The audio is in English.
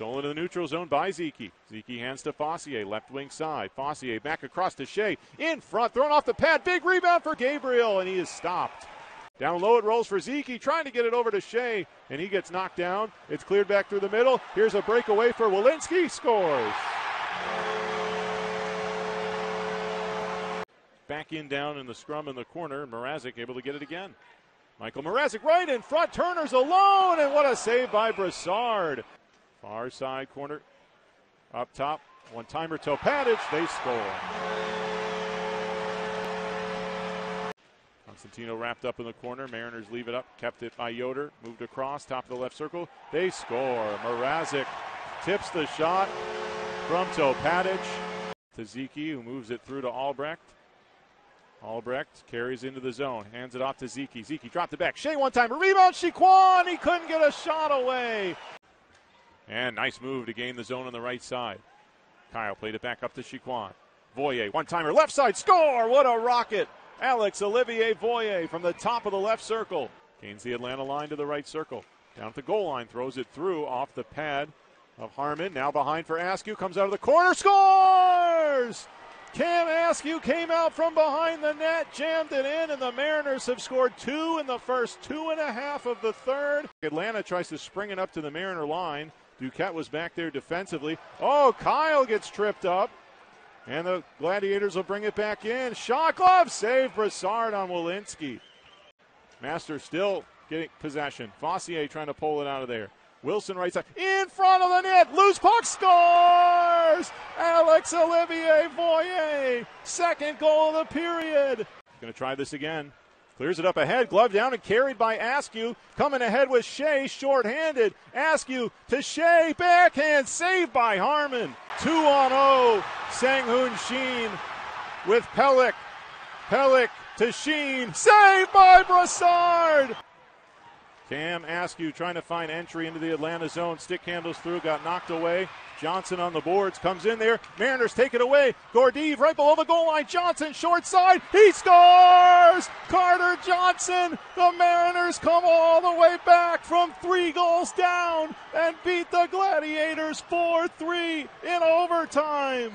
Stolen in the neutral zone by Zeke. Zeke hands to Fossier, left wing side. Fossier back across to Shea. In front, thrown off the pad. Big rebound for Gabriel, and he is stopped. Down low it rolls for Zeke, trying to get it over to Shea, and he gets knocked down. It's cleared back through the middle. Here's a breakaway for Walensky, scores. Back in down in the scrum in the corner, and Mrazek able to get it again. Michael Mrazek right in front, Turner's alone, and what a save by Brassard. Far side corner, up top, one timer Topatic, they score. Constantino wrapped up in the corner. Mariners leave it up, kept it by Yoder, moved across, top of the left circle. They score. Mrazek tips the shot from Topatic to Zeke, who moves it through to Albrecht. Albrecht carries into the zone, hands it off to Zeke. Zeke dropped it back. Shea one time, rebound, Chiquan. He couldn't get a shot away. And nice move to gain the zone on the right side. Kyle played it back up to Chiquan. Voyer, one timer, left side, score! What a rocket! Alex Olivier Voyer from the top of the left circle. Gains the Atlanta line to the right circle. Down at the goal line, throws it through off the pad of Harmon. Now behind for Askew, comes out of the corner, scores! Cam Askew came out from behind the net, jammed it in, and the Mariners have scored two in the first two and a half of the third. Atlanta tries to spring it up to the Mariner line. Duquette was back there defensively. Oh, Kyle gets tripped up. And the Gladiators will bring it back in. Shot glove save Brassard on Walensky. Master still getting possession. Fossier trying to pull it out of there. Wilson right side in front of the net. Loose puck scores. Alex Olivier Voyer. Second goal of the period. Going to try this again. Clears it up ahead, glove down and carried by Askew. Coming ahead with Shea, short-handed. Askew to Shea, backhand, saved by Harmon. 2 on 0. Sang-Hoon Sheen with Pelech. Pelech to Sheen, saved by Brassard. Cam Askew trying to find entry into the Atlanta zone. Stick handles through, got knocked away. Johnson on the boards, comes in there. Mariners take it away. Gordeev right below the goal line. Johnson short side. He scores! Carter Johnson. The Mariners come all the way back from three goals down and beat the Gladiators 4 3 in overtime.